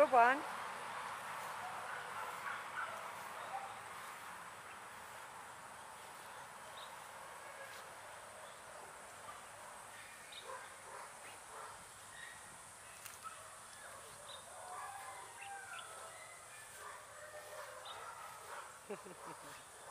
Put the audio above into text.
Go on.